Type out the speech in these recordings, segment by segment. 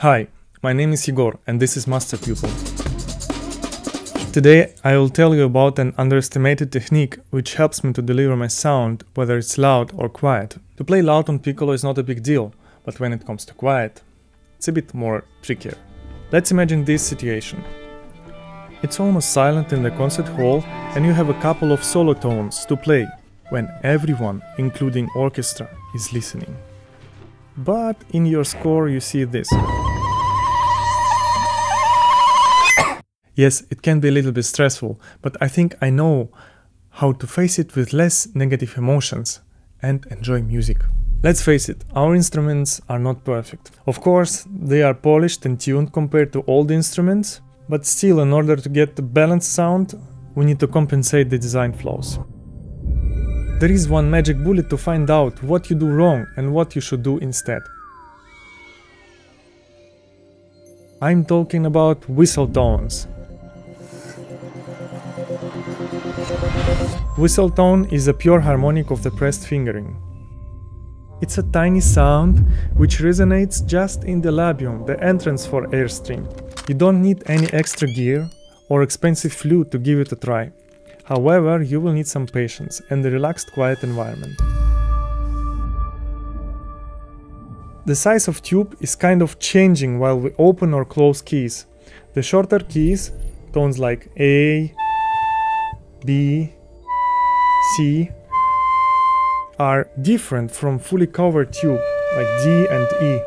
Hi, my name is Egor and this is Master Pupil. Today I will tell you about an underestimated technique which helps me to deliver my sound whether it's loud or quiet. To play loud on piccolo is not a big deal, but when it comes to quiet, it's a bit more trickier. Let's imagine this situation. It's almost silent in the concert hall and you have a couple of solo tones to play when everyone, including orchestra, is listening. But in your score you see this. Yes, it can be a little bit stressful, but I think I know how to face it with less negative emotions and enjoy music. Let's face it, our instruments are not perfect. Of course, they are polished and tuned compared to old instruments, but still, in order to get the balanced sound, we need to compensate the design flaws. There is one magic bullet to find out what you do wrong and what you should do instead. I'm talking about whistle tones. Whistle tone is a pure harmonic of the pressed fingering. It's a tiny sound which resonates just in the labium, the entrance for airstream. You don't need any extra gear or expensive flute to give it a try. However, you will need some patience and a relaxed quiet environment. The size of tube is kind of changing while we open or close keys. The shorter keys, tones like A, B, C are different from fully covered tube like D and E.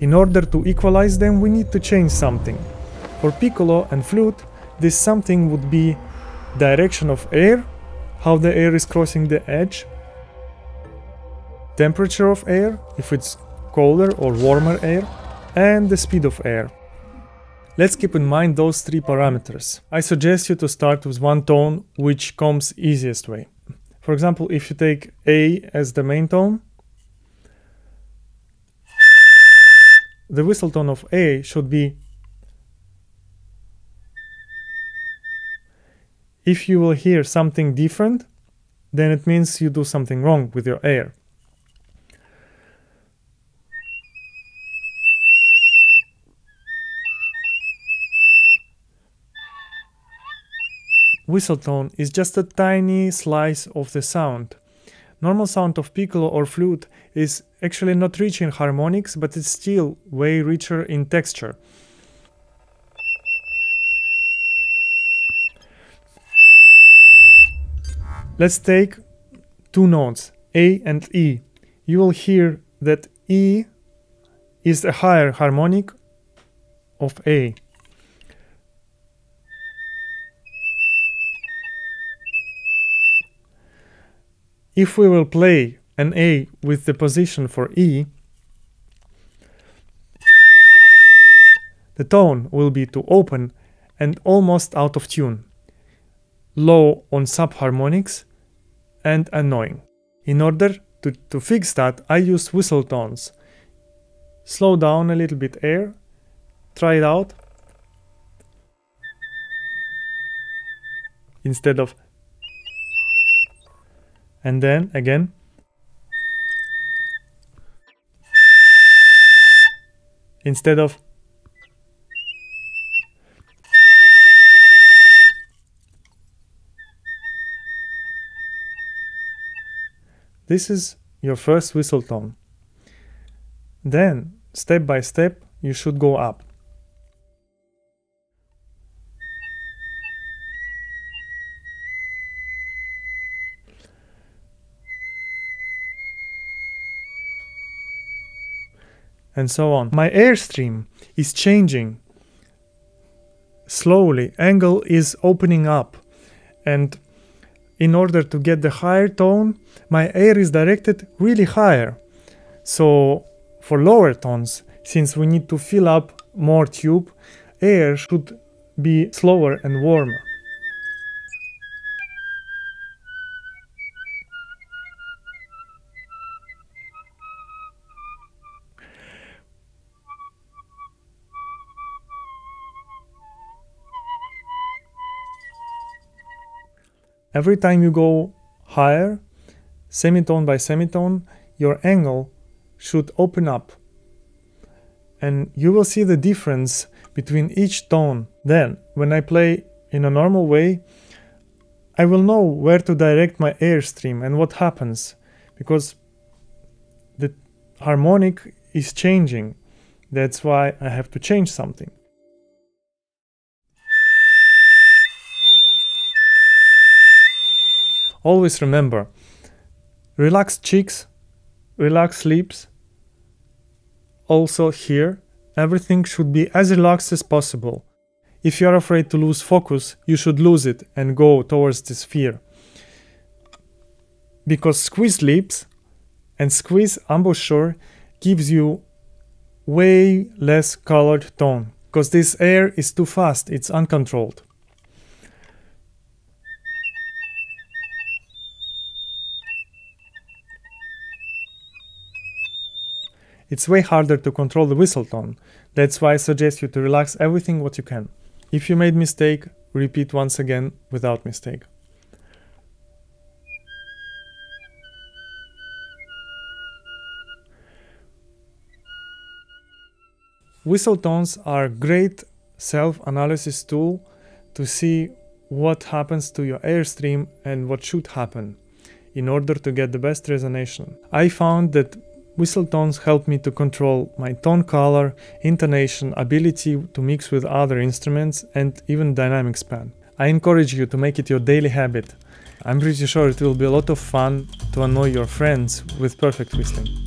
In order to equalize them we need to change something. For piccolo and flute this something would be direction of air, how the air is crossing the edge, temperature of air, if it's colder or warmer air, and the speed of air. Let's keep in mind those three parameters. I suggest you to start with one tone which comes easiest way. For example, if you take A as the main tone, the whistle tone of A should be If you will hear something different, then it means you do something wrong with your air. Whistle tone is just a tiny slice of the sound. Normal sound of piccolo or flute is actually not rich in harmonics, but it's still way richer in texture. Let's take two notes, A and E. You will hear that E is a higher harmonic of A. If we will play an A with the position for E, the tone will be too open and almost out of tune, low on subharmonics and annoying. In order to, to fix that, I use whistle tones. Slow down a little bit air, try it out. Instead of and then again instead of This is your first whistle tone. Then, step by step, you should go up. And so on. My airstream is changing slowly, angle is opening up, and in order to get the higher tone, my air is directed really higher. So for lower tones, since we need to fill up more tube, air should be slower and warmer. Every time you go higher, semitone by semitone, your angle should open up and you will see the difference between each tone. Then, when I play in a normal way, I will know where to direct my airstream and what happens because the harmonic is changing. That's why I have to change something. Always remember, relaxed cheeks, relaxed lips. Also here, everything should be as relaxed as possible. If you are afraid to lose focus, you should lose it and go towards this fear. Because squeezed lips and squeezed embouchure gives you way less colored tone because this air is too fast, it's uncontrolled. It's way harder to control the whistle tone. That's why I suggest you to relax everything what you can. If you made mistake, repeat once again without mistake. Whistle tones are great self-analysis tool to see what happens to your airstream and what should happen in order to get the best resonation. I found that Whistle tones help me to control my tone color, intonation, ability to mix with other instruments, and even dynamic span. I encourage you to make it your daily habit. I'm pretty sure it will be a lot of fun to annoy your friends with perfect whistling.